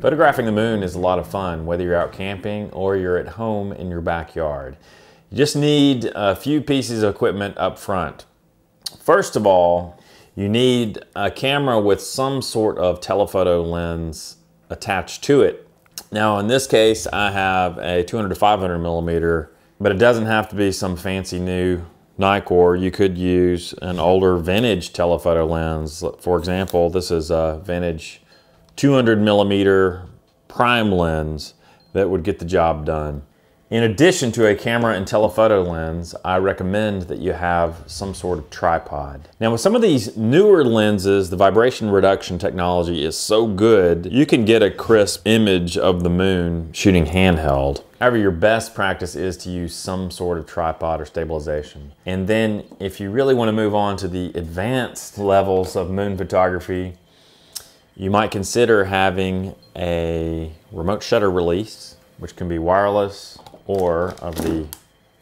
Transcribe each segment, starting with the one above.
Photographing the moon is a lot of fun, whether you're out camping or you're at home in your backyard. You just need a few pieces of equipment up front. First of all, you need a camera with some sort of telephoto lens attached to it. Now in this case, I have a 200 to 500 millimeter, but it doesn't have to be some fancy new Nikkor. You could use an older vintage telephoto lens. For example, this is a vintage 200 millimeter prime lens that would get the job done. In addition to a camera and telephoto lens, I recommend that you have some sort of tripod. Now with some of these newer lenses, the vibration reduction technology is so good, you can get a crisp image of the moon shooting handheld. However, your best practice is to use some sort of tripod or stabilization. And then if you really want to move on to the advanced levels of moon photography, you might consider having a remote shutter release, which can be wireless or of the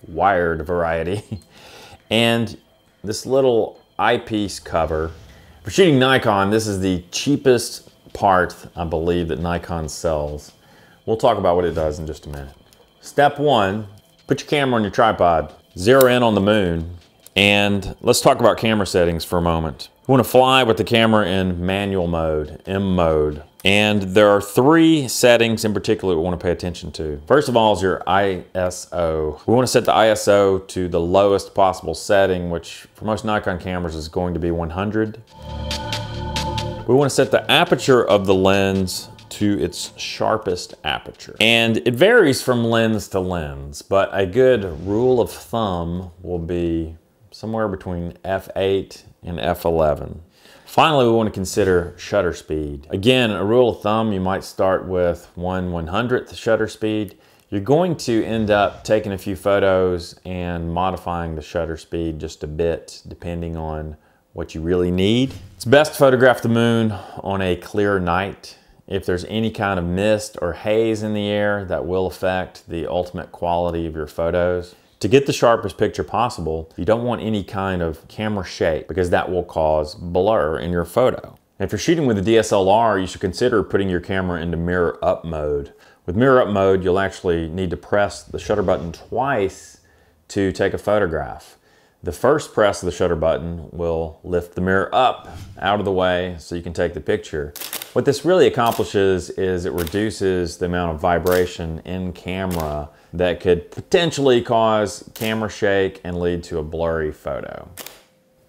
wired variety. and this little eyepiece cover. For shooting Nikon, this is the cheapest part, I believe, that Nikon sells. We'll talk about what it does in just a minute. Step one, put your camera on your tripod, zero in on the moon, and let's talk about camera settings for a moment. You want to fly with the camera in manual mode, M mode. And there are three settings in particular we want to pay attention to. First of all is your ISO. We want to set the ISO to the lowest possible setting, which for most Nikon cameras is going to be 100. We want to set the aperture of the lens to its sharpest aperture. And it varies from lens to lens, but a good rule of thumb will be somewhere between f8 and f11. Finally, we want to consider shutter speed. Again, a rule of thumb, you might start with 1 100th shutter speed. You're going to end up taking a few photos and modifying the shutter speed just a bit depending on what you really need. It's best to photograph the moon on a clear night. If there's any kind of mist or haze in the air, that will affect the ultimate quality of your photos. To get the sharpest picture possible, you don't want any kind of camera shake because that will cause blur in your photo. If you're shooting with a DSLR, you should consider putting your camera into mirror up mode. With mirror up mode, you'll actually need to press the shutter button twice to take a photograph. The first press of the shutter button will lift the mirror up out of the way so you can take the picture. What this really accomplishes is it reduces the amount of vibration in camera that could potentially cause camera shake and lead to a blurry photo.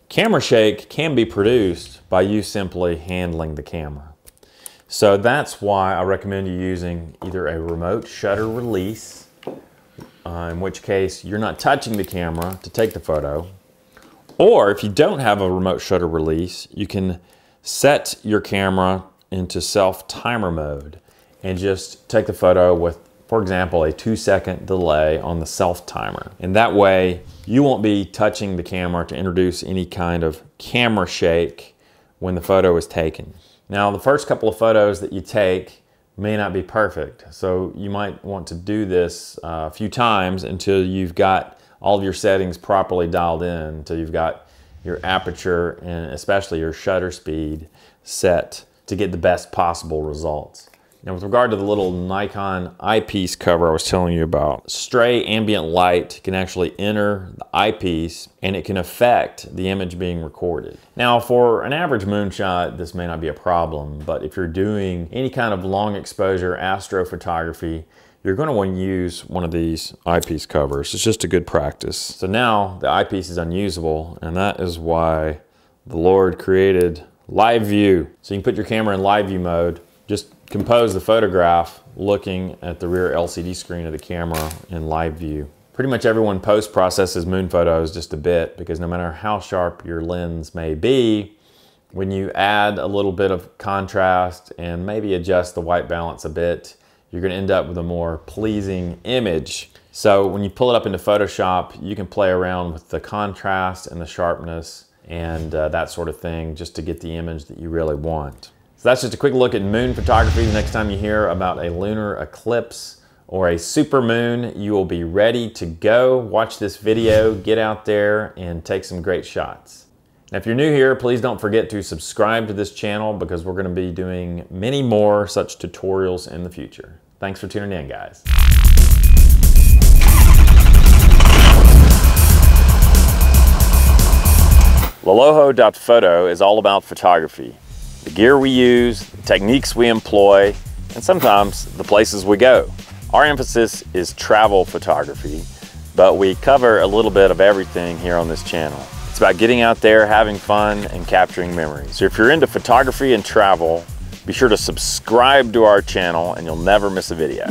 Camera shake can be produced by you simply handling the camera. So that's why I recommend you using either a remote shutter release, uh, in which case you're not touching the camera to take the photo, or if you don't have a remote shutter release, you can set your camera into self timer mode and just take the photo with for example, a two second delay on the self timer. And that way you won't be touching the camera to introduce any kind of camera shake when the photo is taken. Now the first couple of photos that you take may not be perfect. So you might want to do this uh, a few times until you've got all of your settings properly dialed in, until you've got your aperture and especially your shutter speed set to get the best possible results. Now with regard to the little Nikon eyepiece cover I was telling you about, stray ambient light can actually enter the eyepiece and it can affect the image being recorded. Now for an average moonshot, this may not be a problem, but if you're doing any kind of long exposure astrophotography, you're going to want to use one of these eyepiece covers. It's just a good practice. So now the eyepiece is unusable and that is why the Lord created live view. So you can put your camera in live view mode, just compose the photograph looking at the rear LCD screen of the camera in live view. Pretty much everyone post processes moon photos just a bit because no matter how sharp your lens may be, when you add a little bit of contrast and maybe adjust the white balance a bit, you're gonna end up with a more pleasing image. So when you pull it up into Photoshop, you can play around with the contrast and the sharpness and uh, that sort of thing just to get the image that you really want. So that's just a quick look at moon photography. The next time you hear about a lunar eclipse or a super moon, you will be ready to go. Watch this video, get out there and take some great shots. And if you're new here, please don't forget to subscribe to this channel because we're gonna be doing many more such tutorials in the future. Thanks for tuning in, guys. Loloho.photo is all about photography. The gear we use, the techniques we employ, and sometimes the places we go. Our emphasis is travel photography, but we cover a little bit of everything here on this channel. It's about getting out there, having fun, and capturing memories. So if you're into photography and travel, be sure to subscribe to our channel and you'll never miss a video.